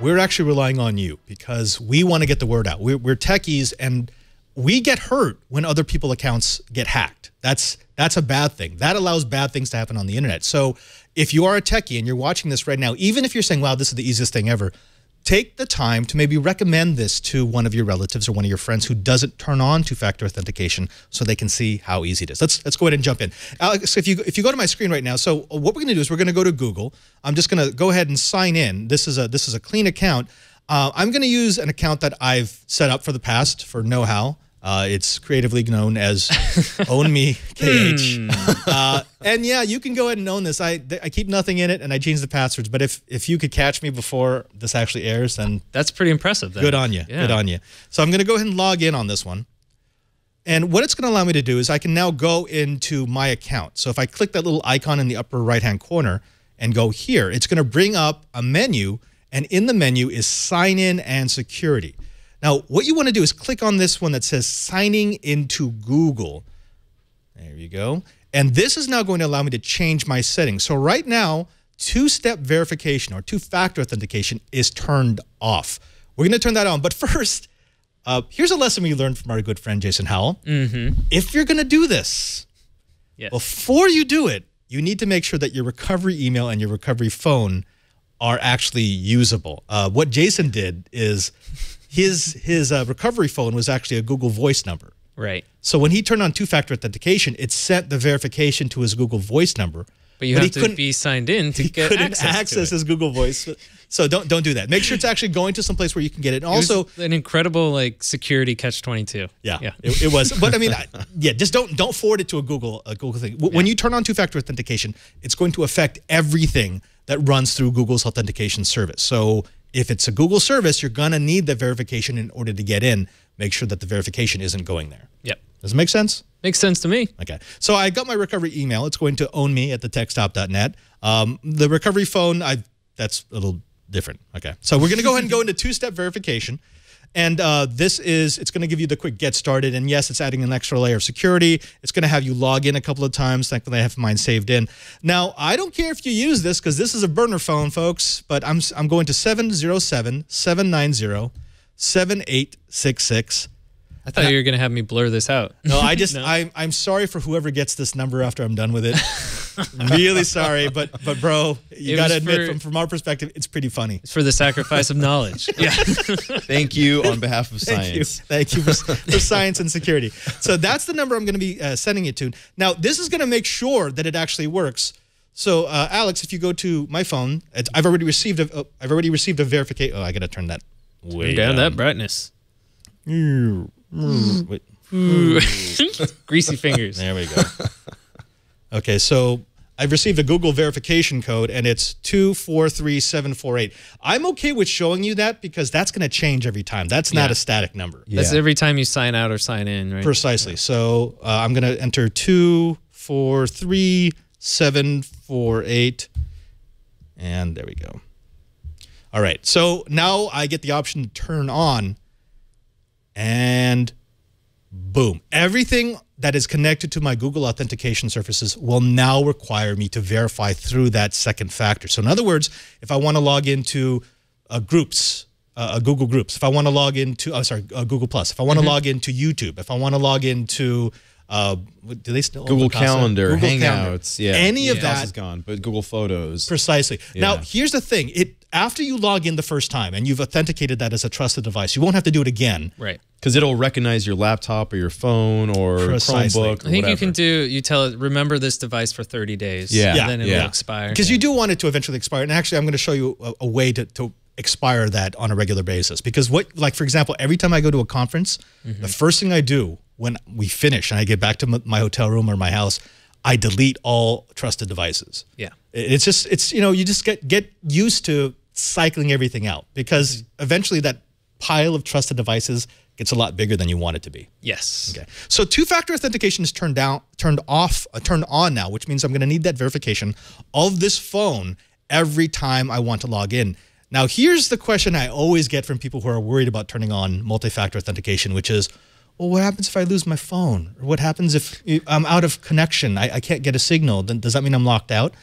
we're actually relying on you because we want to get the word out. We're, we're techies and we get hurt when other people accounts get hacked. That's that's a bad thing. That allows bad things to happen on the internet. So if you are a techie and you're watching this right now, even if you're saying, wow, this is the easiest thing ever, take the time to maybe recommend this to one of your relatives or one of your friends who doesn't turn on two-factor authentication so they can see how easy it is. Let's let's go ahead and jump in. Alex, if you if you go to my screen right now, so what we're going to do is we're going to go to Google. I'm just going to go ahead and sign in. This is a this is a clean account. Uh, I'm going to use an account that I've set up for the past for Know How. Uh, it's creatively known as Own Me KH. uh, and yeah, you can go ahead and own this. I I keep nothing in it, and I change the passwords. But if if you could catch me before this actually airs, then that's pretty impressive. Then. Good on you. Yeah. Good on you. So I'm going to go ahead and log in on this one. And what it's going to allow me to do is I can now go into my account. So if I click that little icon in the upper right hand corner and go here, it's going to bring up a menu, and in the menu is sign in and security. Now, what you want to do is click on this one that says signing into Google. There you go. And this is now going to allow me to change my settings. So right now, two-step verification or two-factor authentication is turned off. We're going to turn that on. But first, uh, here's a lesson we learned from our good friend Jason Howell. Mm -hmm. If you're going to do this, yes. before you do it, you need to make sure that your recovery email and your recovery phone are actually usable. Uh, what Jason did is his his uh, recovery phone was actually a Google Voice number. Right. So when he turned on two-factor authentication, it sent the verification to his Google Voice number. But you but have to be signed in to get couldn't access, access his Google Voice. So don't don't do that. Make sure it's actually going to some place where you can get it. And also, it an incredible like security catch twenty two. Yeah, yeah, it, it, was. But I mean, yeah, just don't don't forward it to a Google a Google thing. When yeah. you turn on two factor authentication, it's going to affect everything that runs through Google's authentication service. So if it's a Google service, you're going to need the verification in order to get in. Make sure that the verification isn't going there. Yep. Does it make sense? Makes sense to me. Okay. So I got my recovery email. It's going to own me at the techstop.net. Um, the recovery phone, I that's a little different. Okay. So we're going to go ahead and go into two-step verification. And uh, this is, it's going to give you the quick get started. And yes, it's adding an extra layer of security. It's going to have you log in a couple of times. Thankfully, I have mine saved in. Now, I don't care if you use this because this is a burner phone, folks, but I'm, I'm going to 707 790 7866. I thought you were going to have me blur this out. No, I just, no. I, I'm sorry for whoever gets this number after I'm done with it. really sorry, but but bro, you got to admit for, from from our perspective, it's pretty funny. It's for the sacrifice of knowledge. yeah. Thank you on behalf of science. Thank you, Thank you for, for science and security. So that's the number I'm going to be uh, sending it to. Now, this is going to make sure that it actually works. So, uh, Alex, if you go to my phone, I've already received a, uh, I've already received a verification. Oh, I got to turn that way turn down. down. that brightness. Wait. Greasy fingers. There we go. Okay, so I've received a Google verification code and it's 243748. I'm okay with showing you that because that's going to change every time. That's not yeah. a static number. Yeah. That's every time you sign out or sign in, right? Precisely. So uh, I'm going to enter 243748 and there we go. All right. So now I get the option to turn on and boom. Everything that is connected to my Google authentication services will now require me to verify through that second factor. So in other words, if I want to log into uh, groups, uh, Google Groups, if I want to log into, oh, sorry, uh, Google Plus, if I want to mm -hmm. log into YouTube, if I want to log into uh, do they still Google Calendar, Google Hangouts, Calendar. yeah. Any yeah. of that is gone, but Google Photos. Precisely. Yeah. Now, here's the thing: it after you log in the first time and you've authenticated that as a trusted device, you won't have to do it again. Right. Because it'll recognize your laptop or your phone or Precisely. Chromebook. Or I think whatever. you can do. You tell it remember this device for 30 days. Yeah. yeah. then it yeah. will expire. Because you do want it to eventually expire. And actually, I'm going to show you a, a way to, to expire that on a regular basis. Because what, like for example, every time I go to a conference, mm -hmm. the first thing I do when we finish and I get back to my hotel room or my house, I delete all trusted devices. Yeah. It's just, it's, you know, you just get, get used to cycling everything out because mm -hmm. eventually that pile of trusted devices gets a lot bigger than you want it to be. Yes. Okay. So two-factor authentication is turned down, turned off, uh, turned on now, which means I'm going to need that verification of this phone every time I want to log in. Now, here's the question I always get from people who are worried about turning on multi-factor authentication, which is, well, what happens if I lose my phone? Or what happens if I'm out of connection? I, I can't get a signal. Then does that mean I'm locked out?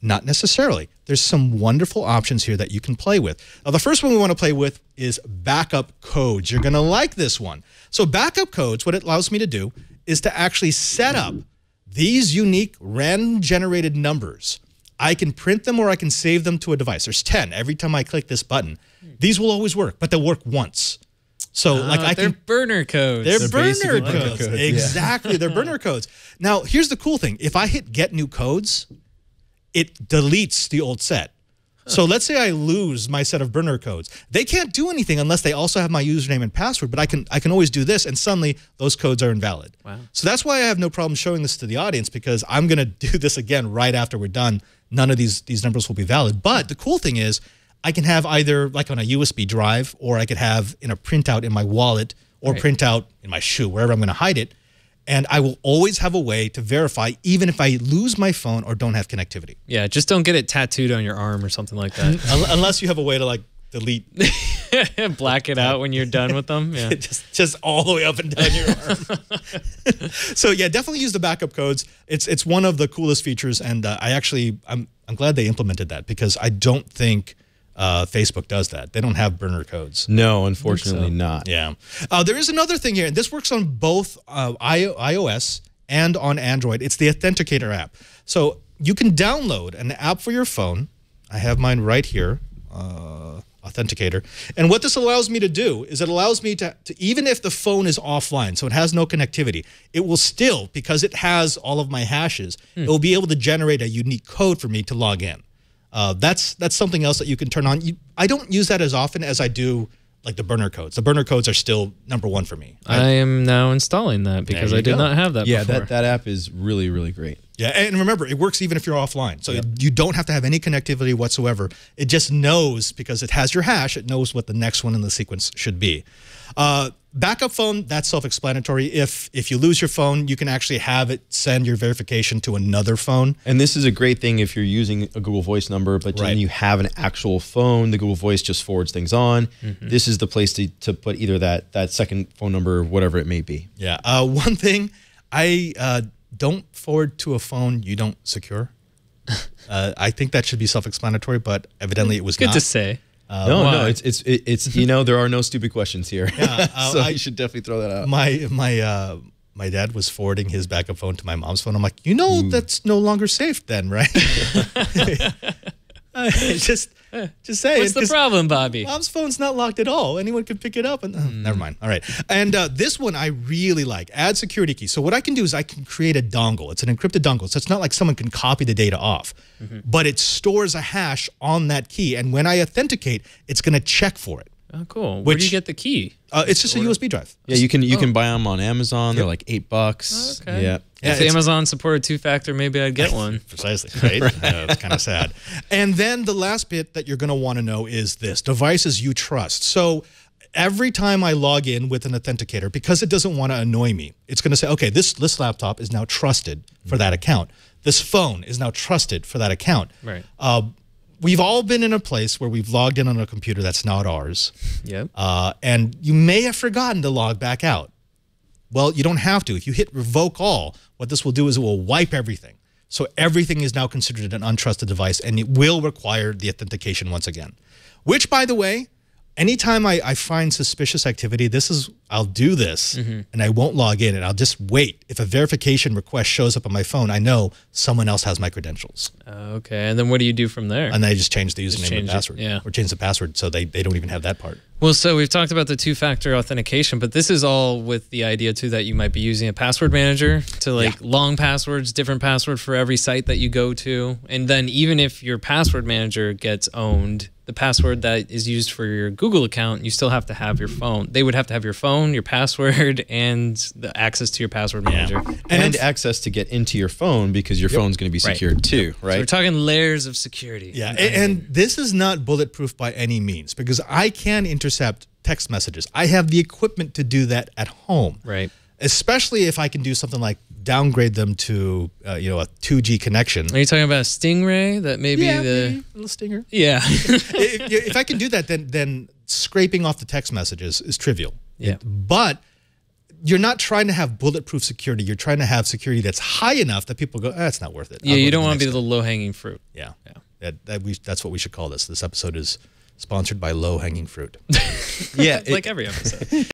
Not necessarily. There's some wonderful options here that you can play with. Now, the first one we want to play with is backup codes. You're going to like this one. So, backup codes, what it allows me to do is to actually set up these unique random generated numbers. I can print them or I can save them to a device. There's 10 every time I click this button. These will always work, but they'll work once. So, ah, like, I they're can burner codes. they're, They're burner codes. codes. Exactly. They're burner codes. Now, here's the cool thing. If I hit get new codes, it deletes the old set. So let's say I lose my set of burner codes. They can't do anything unless they also have my username and password, but I can I can always do this and suddenly those codes are invalid. Wow. So that's why I have no problem showing this to the audience because I'm going to do this again right after we're done. None of these these numbers will be valid. But the cool thing is I can have either like on a USB drive or I could have in a printout in my wallet or Right. printout in my shoe, wherever I'm going to hide it. And I will always have a way to verify even if I lose my phone or don't have connectivity. yeah, just don't get it tattooed on your arm or something like that. Unless you have a way to like delete and Black it out when you're done with them. Yeah. just just all the way up and down your arm. so yeah, definitely use the backup codes. It's it's one of the coolest features, and uh, I actually I'm I'm glad they implemented that because I don't think uh, Facebook does that. They don't have burner codes. No, unfortunately not. Yeah. Uh, there is another thing here, and this works on both uh, I- iOS and on Android. It's the Authenticator app. So you can download an app for your phone. I have mine right here. Uh, Authenticator. And what this allows me to do is it allows me to, to, even if the phone is offline, so it has no connectivity, it will still, because it has all of my hashes, it will be able to generate a unique code for me to log in. Uh, that's that's something else that you can turn on. You, I don't use that as often as I do like the burner codes. The burner codes are still number one for me. I- I am now installing that because I did go. not have that Yeah, before. that, that app is really, really great. yeah, and remember, it works even if you're offline. So you don't have to have any connectivity whatsoever. It just knows because it has your hash. It knows what the next one in the sequence should be. Uh, backup phone, that's self-explanatory. If if you lose your phone, you can actually have it send your verification to another phone. And this is a great thing if you're using a Google Voice number, but Right. then you have an actual phone. The Google Voice just forwards things on. Mm-hmm. This is the place to, to put either that that second phone number, whatever it may be. Yeah. Uh, one thing, I uh, don't forward to a phone you don't secure. Uh, I think that should be self-explanatory, but evidently it was Good not. to say. No, why? no, it's it's it's you know there are no stupid questions here. uh, so I- you should definitely throw that out. my my uh my dad was forwarding his backup phone to my mom's phone. I'm like, you know, Hmm. that's no longer safe then, right? Just just saying. What's the problem, Bobby? Mom's phone's not locked at all. Anyone could pick it up, and oh, Hmm. never mind. All right, and uh, this one I really like. Add security key. So what I can do is I can create a dongle. It's an encrypted dongle, so it's not like someone can copy the data off, Mm-hmm. but it stores a hash on that key, and when I authenticate, it's going to check for it. Oh, cool. Where do you Which- get the key? Uh, it's just a USB drive. Yeah, you can you can buy them on Amazon. They're like eight bucks. Okay. Yeah. Yeah, if Amazon supported two factor, maybe I'd get one. Precisely, right? Uh, it's kind of sad. And then the last bit that you're going to want to know is this devices you trust. So every time I log in with an authenticator, because it doesn't want to annoy me, it's going to say, okay, this, this laptop is now trusted for that account. This phone is now trusted for that account. Right. Uh, we've all been in a place where we've logged in on a computer that's not ours. Yep. Uh, and you may have forgotten to log back out. Well, you don't have to. If you hit revoke all, what this will do is it will wipe everything. So everything is now considered an untrusted device and it will require the authentication once again. Which, by the way, anytime I, I find suspicious activity, this is, I'll do this mm-hmm. and I won't log in and I'll just wait. If a verification request shows up on my phone, I know someone else has my credentials. okay. And then what do you do from there? And then I just change the username change and it, password. yeah. Or change the password so they, they don't even have that part. Well, so we've talked about the two factor authentication, but this is all with the idea too that you might be using a password manager to like long passwords, different password for every site that you go to. And then even if your password manager gets owned, the password that is used for your Google account, you still have to have your phone. They would have to have your phone, your password, and the access to your password manager. And, And access to get into your phone because your phone's going to be Right. secured too, So we're talking layers of security. Yeah, and, and this is not bulletproof by any means because I can intercept text messages. I have the equipment to do that at home. Right. Especially if I can do something like downgrade them to uh, you know a 2G connection. Are you talking about a Stingray that maybe yeah, the maybe a little stinger. yeah if, if I can do that, then then scraping off the text messages is trivial. Yeah. But you're not trying to have bulletproof security. You're trying to have security that's high enough that people go, "That's eh, not worth it." I'll yeah, you don't want to be the low hanging fruit. Yeah, yeah. That, that we, that's what we should call this. This episode is sponsored by low hanging fruit. yeah, like every episode.